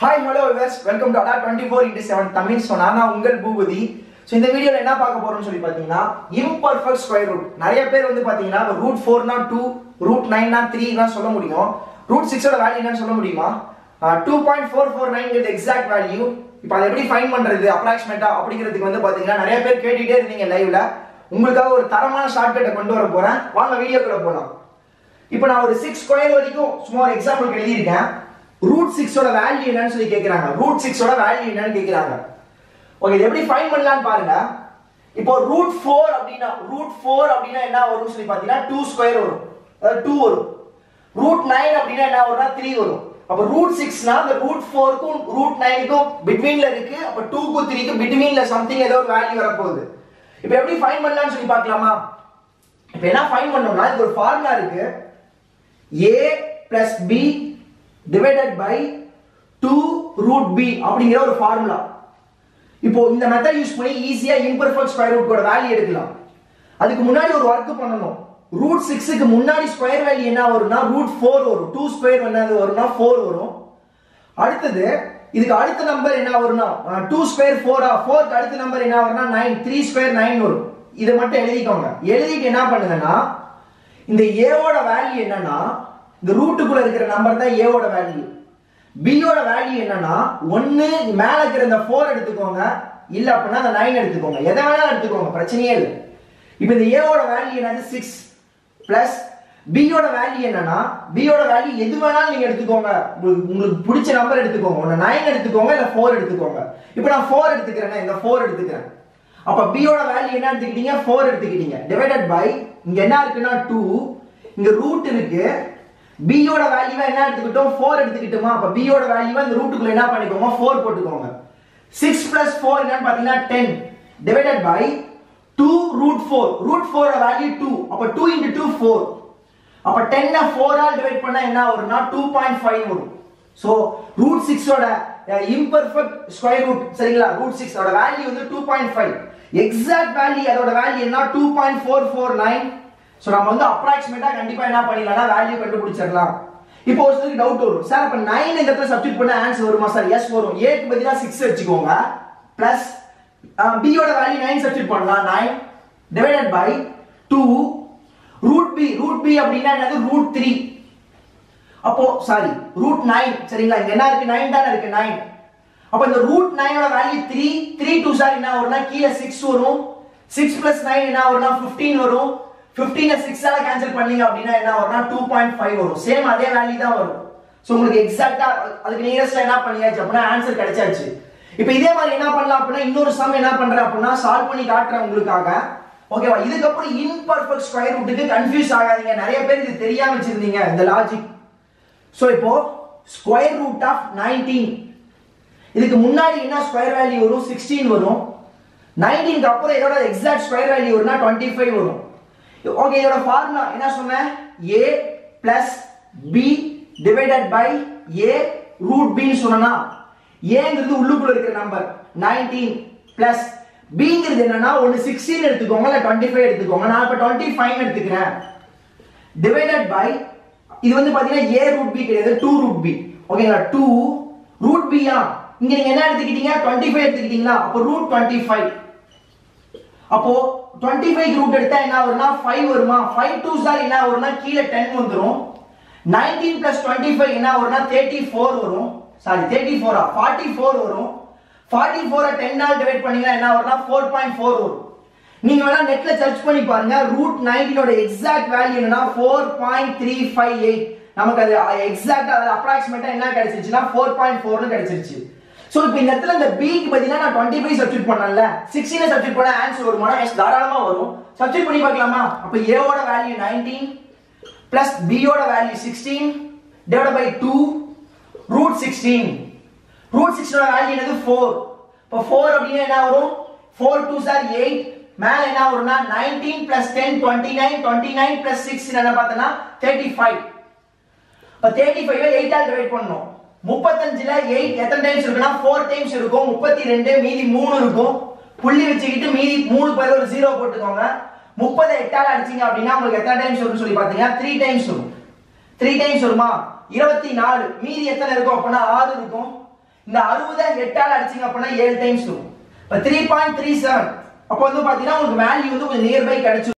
Hi hello வெஸ் welcome to அடா twenty four into seven Tamil so நான் உங்கள் பூபதி. ஸோ இந்த வீடியோவில் என்ன பார்க்க போறோம்னு சொல்லி பார்த்தீங்கன்னா இம்பர்ஃபெக்ட் ஸ்கொயர் ரூட் நிறைய பேர் வந்து பார்த்தீங்கன்னா ரூட் ஃபோர்னா டூ ரூட் நைன்னா த்ரீ சொல்ல முடியும். ரூட் சிக்ஸோட வேல்யூ என்னன்னு சொல்ல முடியுமா? Two point four four nine exact value இப்போ அதை எப்படி ஃபைன் பண்ணுறது அப்ராக்சிமேட்டா அப்படிங்கிறதுக்கு வந்து பார்த்தீங்கன்னா நிறைய பேர் கேட்டுகிட்டே இருந்தீங்க லைவ்ல உங்களுக்காக ஒரு தரமான ஷார்ட்கட்டை கொண்டு வர போகிறேன் வாங்க வீடியோக்குள்ள போகலாம் இப்போ நான் ஒரு சிக்ஸ் ஸ்கொயர் வரைக்கும் சும்மா ஒரு எக்ஸாம்பிளுக்கு எழுதியிருக்கேன். ரூட் சிக்ஸோட வேல்யூ என்னன்னு சொல்லி கேட்குறாங்க ரூட் சிக்ஸோட வேல்யூ என்னன்னு கேட்குறாங்க ஓகே எப்படி ஃபைன் பண்ணலான்னு பாருங்க. இப்போ ரூட் ஃபோர் அப்படின்னா ரூட் ஃபோர் அப்படின்னா என்ன வரும்னு சொல்லி பார்த்தீங்கன்னா டூ ஸ்கொயர் வரும். அதாவது டூ வரும். ரூட் நைன் அப்படின்னா என்ன வரும்னா த்ரீ வரும். அப்போ ரூட் சிக்ஸ்னா அந்த ரூட் ஃபோருக்கும் ரூட் நைனுக்கும் பிட்வீன்ல இருக்கு. அப்போ டூக்கும் த்ரீக்கும் பிட்வீன்ல சம்திங் ஏதோ ஒரு வேல்யூ வரப்போகுது. இப்போ எப்படி ஃபைன் பண்ணலாம்னு சொல்லி பார்க்கலாமா? இப்போ என்ன ஃபைன் பண்ணோம்னா இது ஒரு ஃபார்முலா இருக்கு. A plus B divided by two root B அப்படிங்கிற ஒரு ஃபார்முலா இப்போ இந்த மெத்தட் யூஸ் பண்ணி ஈஸியா இம்பர்ஃபெக்ட் ஸ்கொயர் ரூட்டோட வேல்யூ எடுக்கலாம். அதுக்கு முன்னாடி ஒரு ஒர்க் பண்ணணும். ரூட் சிக்ஸுக்கு முன்னாடி ஸ்கொயர் வேல்யூ என்ன வரும்னா ரூட் ஃபோர் வரும். டூ ஸ்கொயர் என்னது வரும்னா ஃபோர் வரும். அடுத்தது இதுக்கு அடுத்த நம்பர் என்ன வரும்னா டூ ஸ்கொயர் ஃபோரா ஃபோர்க்கு அடுத்த நம்பர் என்ன வரும்னா நைன் த்ரீ ஸ்கொயர் நைன் வரும். இதை மட்டும் எழுதிக்கோங்க. எழுதிட்டு என்ன பண்ணுங்கன்னா இந்த ஏவோட வேல்யூ என்னன்னா இந்த ரூட்டுக்குள்ள இருக்கிற நம்பர் தான் ஏவோட வேல்யூ பியோட வேல்யூ என்னன்னா ஒன்னு மேல இருக்கிற இந்த ஃபோர் எடுத்துக்கோங்க. இல்ல அப்படின்னா அந்த நைன் எடுத்துக்கோங்க. எதை வேணாலும் எடுத்துக்கோங்க பிரச்சனையே இல்லை. இப்போ இந்த ஏவோட வேல்யூ என்னது? சிக்ஸ் பிளஸ் பியோட வேல்யூ என்னன்னா பியோட வேல்யூ எது வேணாலும் நீங்க எடுத்துக்கோங்க. உங்களுக்கு உங்களுக்கு பிடிச்ச நம்பர் எடுத்துக்கோங்க. ஒன்று நைன் எடுத்துக்கோங்க இல்ல ஃபோர் எடுத்துக்கோங்க. இப்போ நான் ஃபோர் எடுத்துக்கிறேன்னா இந்த ஃபோர் எடுத்துக்கிறேன். அப்ப பியோட வேல்யூ என்ன எடுத்துக்கிட்டீங்க? ஃபோர் எடுத்துக்கிட்டீங்க. டிவைடட் பை இங்க என்ன இருக்குன்னா டூ இங்க ரூட் இருக்கு. பியோட வேல்யூவை என்ன எடுத்துக்கிட்டோம்? ஃபோர் எடுத்துக்கிட்டோமா? அப்ப பியோட வேல்யூவை இந்த ரூட்டுக்குள்ள என்ன பண்ணிக்கோங்க ஃபோர் போட்டுக்கோங்க. சிக்ஸ் பிளஸ் ஃபோர் என்னன்னு பாத்தீங்கன்னா ten divided by two root four root ஃபோரோட வேல்யூ டூ அப்ப டூ இன்டு டூ ஃபோர் அப்போ டென்னை ஃபோரால் டிவைட் பண்ணா என்ன வரும்னா டூ பாயிண்ட் ஃபைவ் வரும். ஸோ ரூட் சிக்ஸோட இம்பர்ஃபெக்ட் ஸ்கொயர் ரூட் சரிங்களா? ரூட் சிக்ஸோட வேல்யூ வந்து two point five exact value அதோட வேல்யூ என்ன? Two point four four nine so நம்ம வந்து அப்ராக்சிமேட்டா கண்டிப்பா என்ன பண்ணிடலாம்னா வேல்யூ கண்டுபிடிச்சிடலாம். இப்போ ஒரு சிலருக்கு டவுட் வரும். சார் அப்ப நைன் இடத்துல சப்ஜெக்ட் பண்ண ஆன்சர் வருமா? சார் எஸ் வரும். ஏக்கு பதிலா சிக்ஸ் வச்சுக்கோங்க. பிளஸ் பியோட வேல்யூ நைன் சப்ஜெக்ட் பண்ணலாம். Nine divided by two root B root B அப்படின்னா என்னது? ரூட் த்ரீ அப்போ சாரி ரூட் நைன் சரிங்களா? இங்க என்ன இருக்கு? நைன் தானே இருக்கு? நைன் அப்போ இந்த root நைனோட value three three two sir என்ன வரும்னா கீழே சிக்ஸ் வரும். சிக்ஸ் பிளஸ் நைன் என்ன வரும்னா ஃபிஃப்டீன் வரும். ஃபிஃப்டீனை சிக்ஸால் கேன்சல் பண்ணீங்க அப்படின்னா என்ன வரும்னா டூ பாயிண்ட் ஃபைவ் வரும். சேம் அதே வேல்யூ தான் வரும். ஸோ உங்களுக்கு எக்ஸாக்டா அதுக்கு நியரஸ்டா என்ன பண்ணியாச்சு அப்படின்னா ஆன்சர் கிடைச்சாச்சு. இப்போ இதே மாதிரி என்ன பண்ணலாம் அப்படின்னா இன்னொரு சம் என்ன பண்றேன் அப்படின்னா சால்வ் பண்ணி காட்டுறேன் உங்களுக்காக ஓகேவா இதுக்கப்புறம் இன்பர்ஃபெக்ட் ஸ்கொயர் ரூட்டுக்கு கன்ஃபியூஸ் ஆகாதீங்க. நிறைய பேர் இது தெரியாம வச்சிருந்தீங்க இந்த லாஜிக் ஸோ இப்போ ஸ்கொயர் ரூட் ஆஃப் நைன்டீன் இதுக்கு முன்னாடி என்ன ஸ்கொயர் வேல்யூ வரும்? சிக்ஸ்டீன் வரும். நைன்டீனுக்கு அப்புறம் இதோட எக்ஸாக்ட் ஸ்கொயர் வேல்யூ வரும்னா டுவெண்ட்டி ஃபைவ் வரும். ஓகே இதோட ஃபார்முலா என்ன சொன்னேன்? A plus B divided by A root பின்னு சொன்னா ஏங்கிறது உள்ளுக்குள்ள இருக்கிற நம்பர் நைன்டீன் பிளஸ் பிங்கிறது என்னன்னா ஒன்று சிக்ஸ்டீன் எடுத்துக்கோங்க இல்லை டுவெண்ட்டி ஃபைவ் எடுத்துக்கோங்க. நான் இப்போ டுவெண்ட்டி ஃபைவ் எடுத்துக்கிறேன். டிவைடட் பை இது வந்து பார்த்தீங்கன்னா ஏ ரூட் பி கிடையாது டூ ரூட் பி ஓகேங்களா டூ ரூட் பியா இங்க நீங்க என்ன எடுத்துக்கிட்டீங்க? டுவெண்ட்டி ஃபைவ் எடுத்துக்கிட்டீங்களா? அப்போ ரூட் டுவெண்ட்டி ஃபைவ் அப்போ டுவெண்ட்டி ஃபைவ் ரூட் எடுத்தா என்ன வரும்னா ஃபைவ் வருமா? ஃபைவ் டூ சார் என்ன வரும்னா கீழே டென் வந்துடும் நைன்டீன் பிளஸ் டுவெண்ட்டி ஃபைவ் என்ன வரும்னா தேர்ட்டி ஃபோர் வரும். சாரி தேர்ட்டி ஃபோரா ஃபார்ட்டி ஃபோர் வரும். ஃபார்ட்டி ஃபோரை டென் நாள் டிவைட் பண்ணீங்கன்னா என்ன வரும்னா ஃபோர் பாயிண்ட் ஃபோர் வரும். நீங்க வேணா நெட்ல சர்ச் பண்ணி பாருங்க. ரூட் நைன்டீனோட எக்ஸாக்ட் வேல்யூ என்னன்னா four point three five eight நமக்கு அது எக்ஸாக்ட் அது அப்ராக்சிமேட்டா என்ன கிடைச்சிருச்சுன்னா ஃபோர் பாயிண்ட் ஃபோர்னு கிடைச்சிருச்சு. ஸோ இப்போ இந்த இடத்துல இந்த பிக்கு பார்த்தீங்கன்னா நான் டுவெண்ட்டி ஃபைவ் சப்ஸ்டியூட் பண்ணல சிக்ஸ்டீனை சப்ஸ்டியூட் பண்ண ஆன்சர் வருமானா எஸ் தாராளமாக வரும். சப்ஸ்டியூட் பண்ணி பார்க்கலாமா? அப்போ ஏவோட வேல்யூ நைன்டீன் பிளஸ் பியோட value sixteen divide by two root sixteen root சிக்ஸ்டீனோட value என்னது? ஃபோர் இப்போ ஃபோர் அப்படின்னா என்ன வரும்? ஃபோர் டூ சார் எயிட் மேல என்ன வரும்னா nineteen plus ten twenty nine twenty nine plus six என்ன பார்த்தோன்னா தேர்ட்டி ஃபைவ் இப்போ தேர்ட்டி ஃபைவ் எயிட்டால் டிவைட் பண்ணணும். முப்பத்தஞ்சுல எயிட் எத்தனை டைம்ஸ் இருக்குன்னா ஃபோர் டைம்ஸ் இருக்கும். முப்பத்தி ரெண்டு மீதி மூணு இருக்கும். புள்ளி வச்சுக்கிட்டு மீதி மூணு பேர் ஒரு ஜீரோ போட்டுக்கோங்க. முப்பது எட்டால் அடிச்சீங்க அப்படின்னா உங்களுக்கு எத்தனை டைம்ஸ் வரும்னு சொல்லி பார்த்தீங்கன்னா த்ரீ டைம்ஸ் வரும். த்ரீ டைம்ஸ் வருமா? இருபத்தி நாலு மீதி எத்தனை இருக்கும் அப்படின்னா ஆறு இருக்கும். இந்த அறுபதை எட்டால் அடிச்சீங்க அப்படின்னா ஏழு டைம்ஸ் வரும். இப்போ த்ரீ பாயிண்ட் த்ரீ செவன் அப்போ வந்து பார்த்தீங்கன்னா உங்களுக்கு வேல்யூ வந்து கொஞ்சம் நியர்பை கிடைச்சிருக்கும்